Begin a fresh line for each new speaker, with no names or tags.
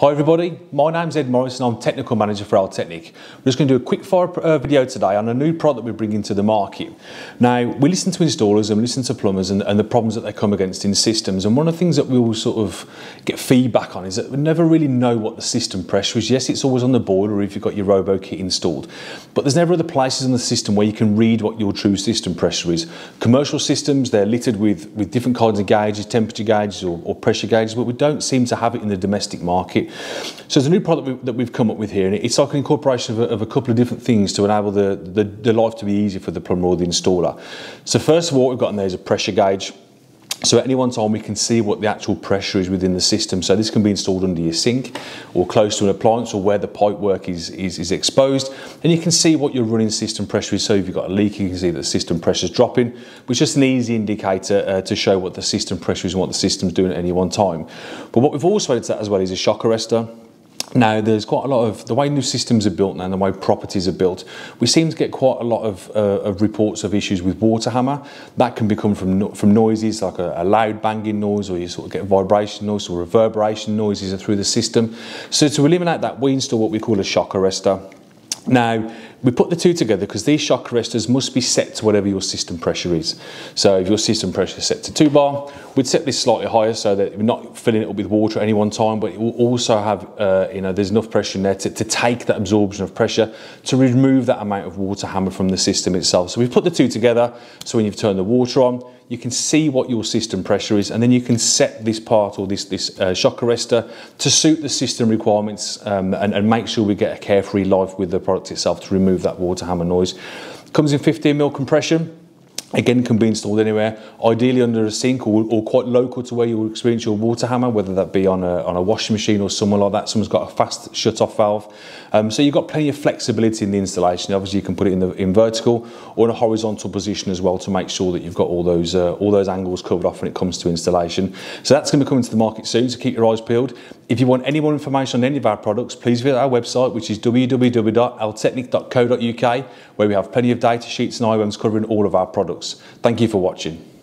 Hi everybody, my name's Ed Morris and I'm Technical Manager for Altecnic. We're just going to do a quick fire uh, video today on a new product we're bringing to the market. Now, we listen to installers and we listen to plumbers and, and, the problems that they come against in systems and one of the things that we will sort of get feedback on is that we never really know what the system pressure is. Yes, it's always on the board or if you've got your robo kit installed, but there's never other places in the system where you can read what your true system pressure is. Commercial systems, they're littered with, with different kinds of gauges, temperature gauges or, or pressure gauges, but we don't seem to have it in the domestic market. So there's a new product that we've come up with here, and it's like an incorporation of a, of a couple of different things to enable the, the, the life to be easy for the plumber or the installer. So first of all, what we've got in there is a pressure gauge. So at any one time we can see what the actual pressure is within the system. So this can be installed under your sink or close to an appliance or where the pipe work is, is, is exposed. And you can see what your running system pressure is. So if you've got a leak, you can see that the system pressure is dropping, which is just an easy indicator uh, to show what the system pressure is and what the system's doing at any one time. But what we've also added to that as well is a shock arrestor. Now, there's quite a lot of the way new systems are built now and the way properties are built. We seem to get quite a lot of, uh, of reports of issues with water hammer. That can become from from noises like a, a, loud banging noise, or you sort of get vibration noise or reverberation noises through the system. So to eliminate that, we install what we call a shock arrestor. Now, we put the two together because these shock arresters must be set to whatever your system pressure is. So if your system pressure is set to 2 bar, we'd set this slightly higher so that we're not filling it up with water at any one time, but it will also have, uh, you know, there's enough pressure in there to, to take that absorption of pressure to remove that amount of water hammer from the system itself. So we've put the two together, so when you've turned the water on, you can see what your system pressure is and then you can set this part or this, this uh, shock arrestor to suit the system requirements um, and, and make sure we get a carefree life with the product itself to remove that water hammer noise. Comes in 15 mil compression again can be installed anywhere. Ideally under a sink or, or, quite local to where you will experience your water hammer whether that be on a, on a washing machine or somewhere like that. Someone's got a fast shut off valve. Um, so you've got plenty of flexibility in the installation. Obviously you can put it in the in vertical or in a horizontal position as well to make sure that you've got all those uh, all those angles covered off when it comes to installation. So that's going to come into the market soon so keep your eyes peeled if you want any more information on any of our products please visit our website which is www.altecnic.co.uk where we have plenty of data sheets and IOMs covering all of our products Thank you for watching.